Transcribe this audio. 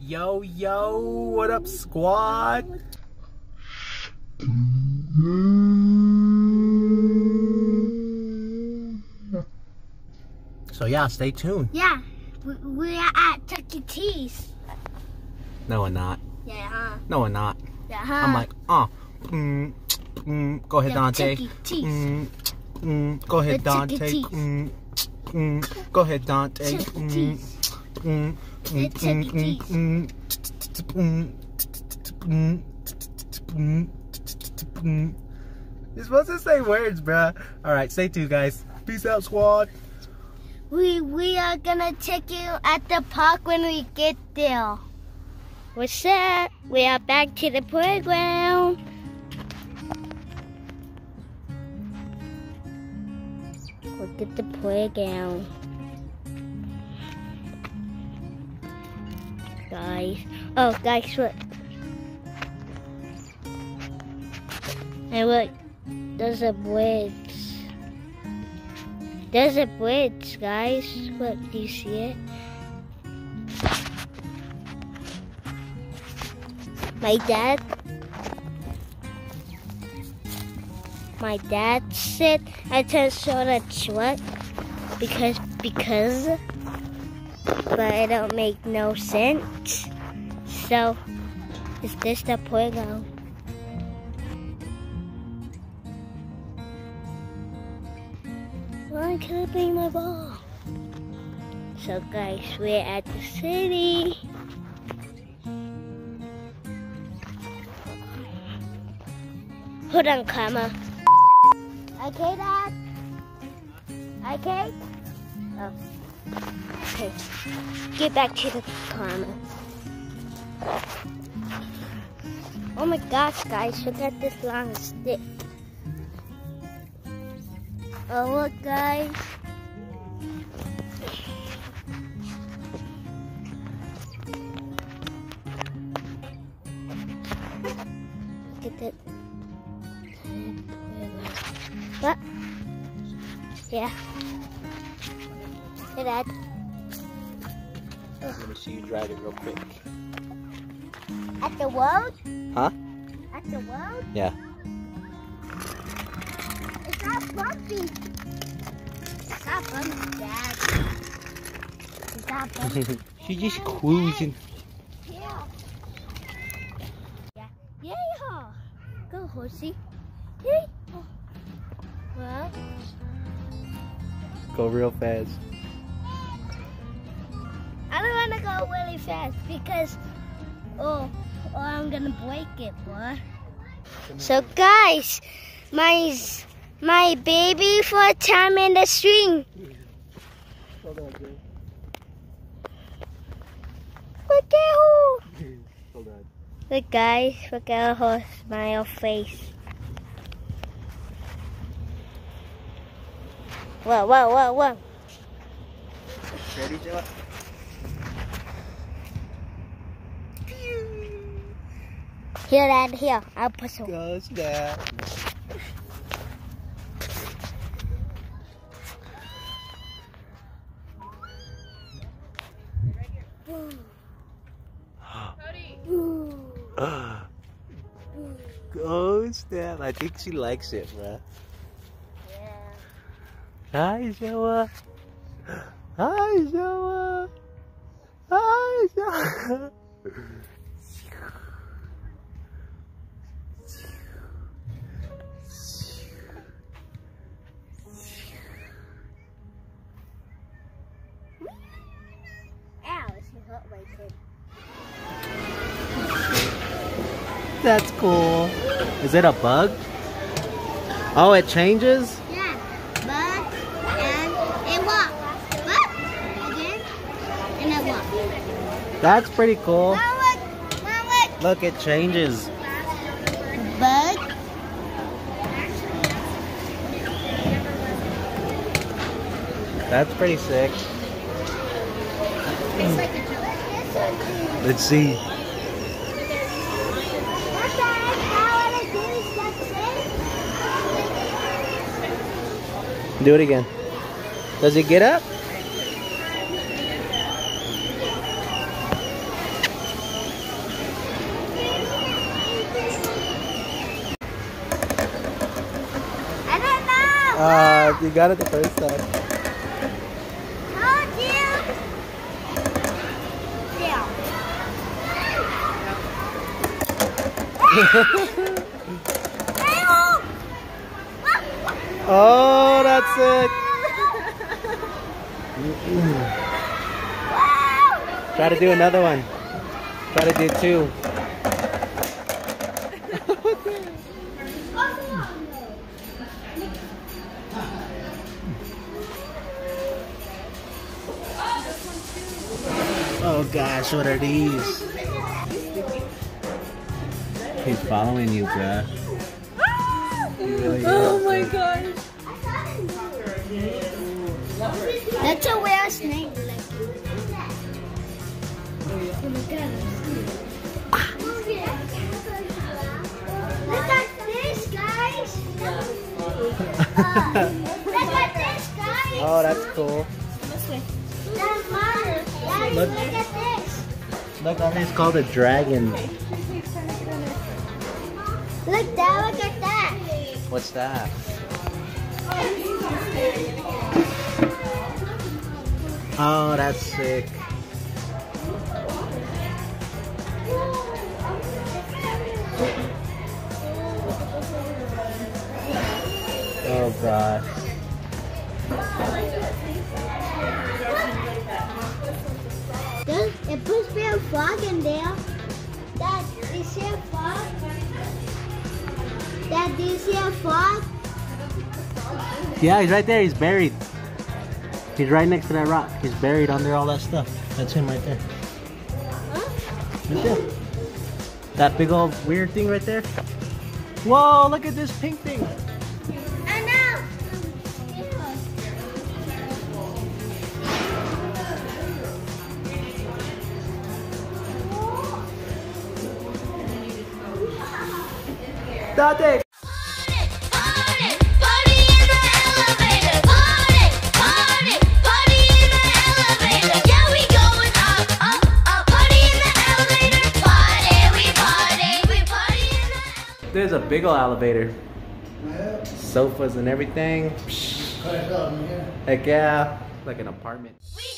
Yo, yo, what up, squad? So yeah, stay tuned. Yeah, we, we are at Chuck E. Cheese. No, we're not. Yeah, huh? No, we're not. Yeah, huh? I'm like, uh, mm, mm, go ahead, Yeah, Dante. Chuck E. Cheese. Mm, mm, go ahead, The Chuck. Dante. Cheese. Mm, mm, go ahead, Dante. Chuck. Mm, mm, You're supposed to say words, bruh. All right, stay tuned, guys. Peace out, squad. We we are gonna check you at the park when we get there. What's up? We are back to the playground. Look at the playground. Guys. Oh, guys, look. Hey, look. There's a bridge. There's a bridge, guys. Look, do you see it? My dad. My dad said I turned sort of short because because, but it don't make no sense. So, is this the playground? Why can't I bring my ball? So guys, we're at the city. Hold on, comma. Okay, Dad? Okay? Oh. Okay. Get back to the comma. Oh my gosh, guys, look at this long stick. Oh, look, guys. Look at that. What? Yeah. Hey, Dad. Let me see you drive it real quick. At the world? Huh? At the world? Yeah. It's not bumpy. It's not bumpy, Dad. It's not bumpy. She's just cruising. Yeah. Yeah. Yeah. Go, horsey. Yay. Well, Go real fast. To go really fast because, oh, or I'm gonna break it, boy. So, guys, my my baby for time in the string. Look at who. Look, guys, look at her smile face. Whoa, whoa, whoa, whoa. Ready? Here, Dad, here. I'll put some. Goes that. Goes that. I think she likes it, bruh. Hi, Zoa. Hi, Zoa. Hi, Zoa. That's cool. Is it a bug? Oh, it changes? Yeah, but and it walks. But again, and it walks. That's pretty cool. Mom, look, Mom, look. Look, it changes. Bug. That's pretty sick. It's like a jelly. Let's see. Do it again. Does it get up? I don't know. Uh, you got it the first time. Oh, that's it. Try to do another one. Try to do two. Oh gosh, what are these? He's following you, bruh. Oh my gosh. That's a weird snake. Look at this, guys. Look at this, guys. oh, that's cool. Daddy, Look. look at this. Look, that is called a dragon. Look, Dad, look at that. What's that? Oh, that's sick. Oh gosh. There's, it puts me a frog in there. Dad, do you a frog? Dad, do you see a frog? Yeah, he's right there. He's buried. He's right next to that rock. He's buried under all that stuff. That's him right there. Right there. That big old weird thing right there. Whoa, look at this pink thing. Date. There's a big old elevator. Sofas and everything. Psh. Heck yeah. Like an apartment. We go